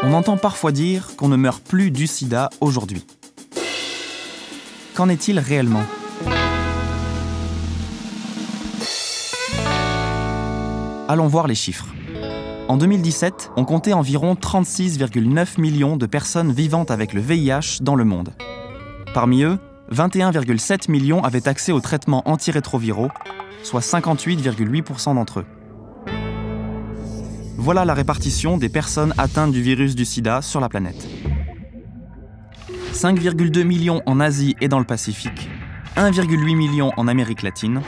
On entend parfois dire qu'on ne meurt plus du sida aujourd'hui. Qu'en est-il réellement? Allons voir les chiffres. En 2017, on comptait environ 36,9 millions de personnes vivantes avec le VIH dans le monde. Parmi eux, 21,7 millions avaient accès aux traitements antirétroviraux, soit 58,8% d'entre eux. Voilà la répartition des personnes atteintes du virus du sida sur la planète. 5,2 millions en Asie et dans le Pacifique, 1,8 million en Amérique latine,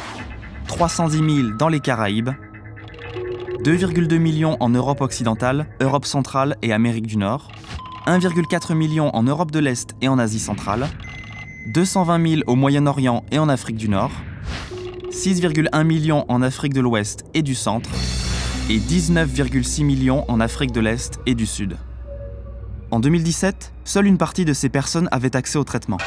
310 000 dans les Caraïbes, 2,2 millions en Europe occidentale, Europe centrale et Amérique du Nord, 1,4 million en Europe de l'Est et en Asie centrale, 220 000 au Moyen-Orient et en Afrique du Nord, 6,1 millions en Afrique de l'Ouest et du Centre, et 19,6 millions en Afrique de l'Est et du Sud. En 2017, seule une partie de ces personnes avait accès au traitement.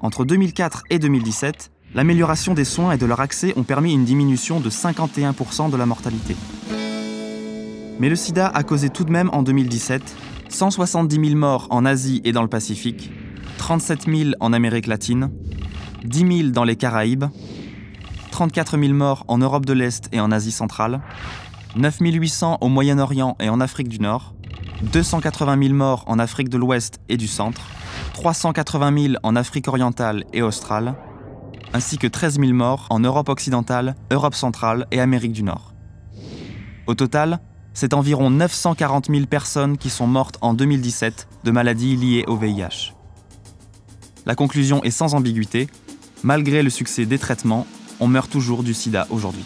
Entre 2004 et 2017, L'amélioration des soins et de leur accès ont permis une diminution de 51% de la mortalité. Mais le sida a causé tout de même en 2017 170 000 morts en Asie et dans le Pacifique, 37 000 en Amérique latine, 10 000 dans les Caraïbes, 34 000 morts en Europe de l'Est et en Asie centrale, 9 800 au Moyen-Orient et en Afrique du Nord, 280 000 morts en Afrique de l'Ouest et du Centre, 380 000 en Afrique orientale et australe, ainsi que 13 000 morts en Europe occidentale, Europe centrale et Amérique du Nord. Au total, c'est environ 940 000 personnes qui sont mortes en 2017 de maladies liées au VIH. La conclusion est sans ambiguïté, malgré le succès des traitements, on meurt toujours du sida aujourd'hui.